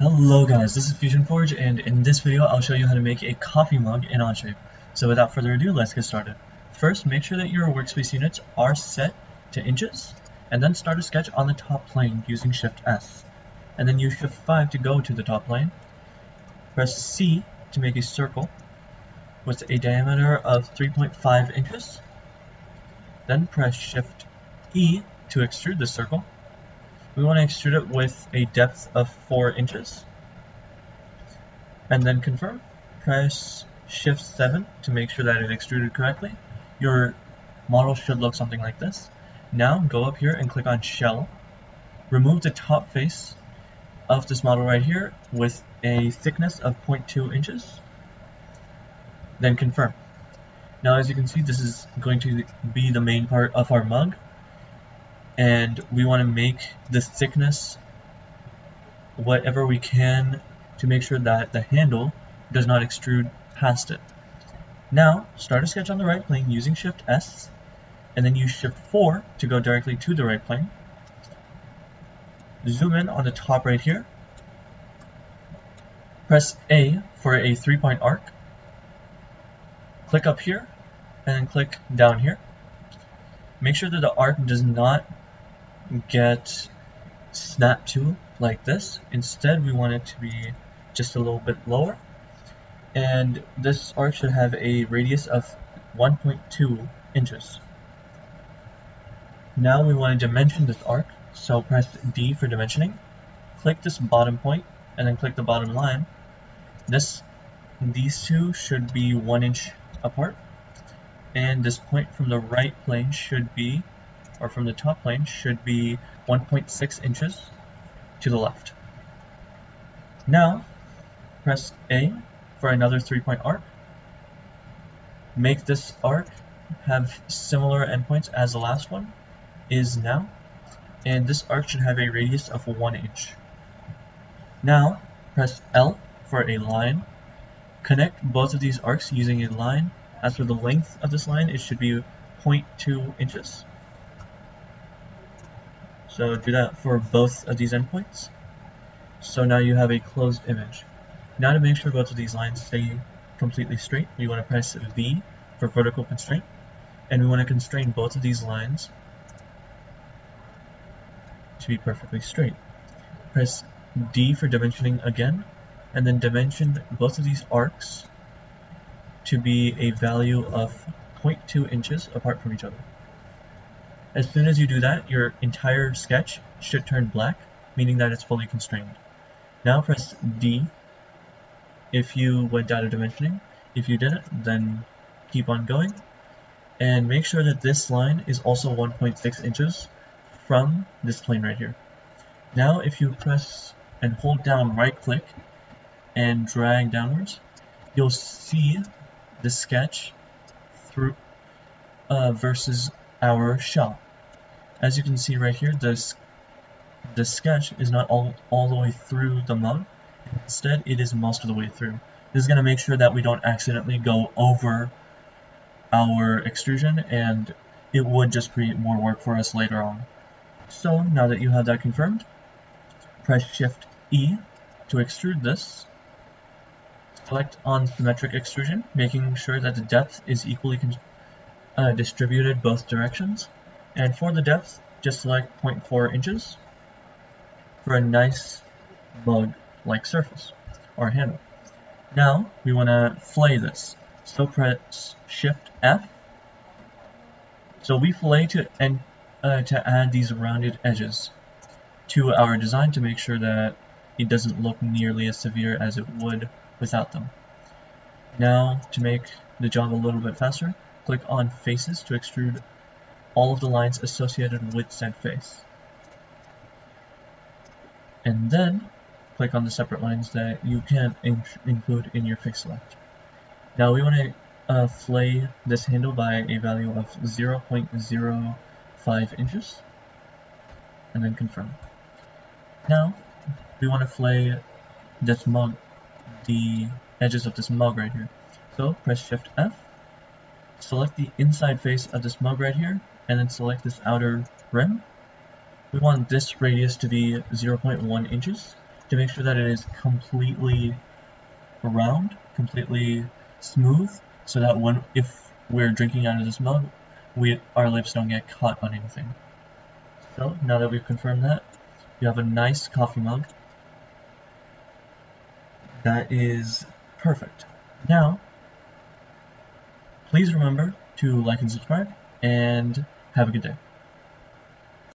Hello guys, this is Fusion Forge and in this video I'll show you how to make a coffee mug in Onshape. So without further ado, let's get started. First, make sure that your workspace units are set to inches, and then start a sketch on the top plane using Shift S. And then use Shift 5 to go to the top plane. Press C to make a circle with a diameter of 3.5 inches. Then press Shift E to extrude the circle we want to extrude it with a depth of 4 inches. And then confirm. Press Shift 7 to make sure that it extruded correctly. Your model should look something like this. Now go up here and click on Shell. Remove the top face of this model right here with a thickness of 0.2 inches. Then confirm. Now as you can see this is going to be the main part of our mug and we want to make the thickness whatever we can to make sure that the handle does not extrude past it. Now, start a sketch on the right plane using Shift S, and then use Shift 4 to go directly to the right plane. Zoom in on the top right here. Press A for a three-point arc. Click up here, and then click down here. Make sure that the arc does not get snap to like this. Instead, we want it to be just a little bit lower. And this arc should have a radius of 1.2 inches. Now we want to dimension this arc, so press D for dimensioning. Click this bottom point, and then click the bottom line. This, These two should be 1 inch apart. And this point from the right plane should be or from the top plane should be 1.6 inches to the left. Now, press A for another three-point arc. Make this arc have similar endpoints as the last one is now, and this arc should have a radius of 1 inch. Now, press L for a line. Connect both of these arcs using a line. As for the length of this line, it should be 0.2 inches. So do that for both of these endpoints. So now you have a closed image. Now to make sure both of these lines stay completely straight, we want to press V for vertical constraint, and we want to constrain both of these lines to be perfectly straight. Press D for dimensioning again, and then dimension both of these arcs to be a value of 0.2 inches apart from each other. As soon as you do that, your entire sketch should turn black, meaning that it's fully constrained. Now press D if you went out of dimensioning. If you didn't, then keep on going. And make sure that this line is also 1.6 inches from this plane right here. Now if you press and hold down right click and drag downwards, you'll see the sketch through uh, versus our shell. As you can see right here, this the sketch is not all, all the way through the mug. Instead, it is most of the way through. This is going to make sure that we don't accidentally go over our extrusion and it would just create more work for us later on. So now that you have that confirmed, press Shift E to extrude this. Select on symmetric extrusion, making sure that the depth is equally uh, distributed both directions. And for the depth, just select 0.4 inches for a nice mug-like surface, or handle. Now, we want to fillet this. So press Shift F. So we fillet to, and, uh, to add these rounded edges to our design to make sure that it doesn't look nearly as severe as it would without them. Now, to make the job a little bit faster, click on faces to extrude all of the lines associated with said face. And then click on the separate lines that you can in include in your face select. Now we want to uh, fillet this handle by a value of 0.05 inches and then confirm. Now we want to fillet this mug, the edges of this mug right here. So press Shift F select the inside face of this mug right here, and then select this outer rim. We want this radius to be 0.1 inches, to make sure that it is completely round, completely smooth, so that when if we're drinking out of this mug, we our lips don't get caught on anything. So now that we've confirmed that, you have a nice coffee mug. That is perfect. Now, please remember to like and subscribe, and have a good day.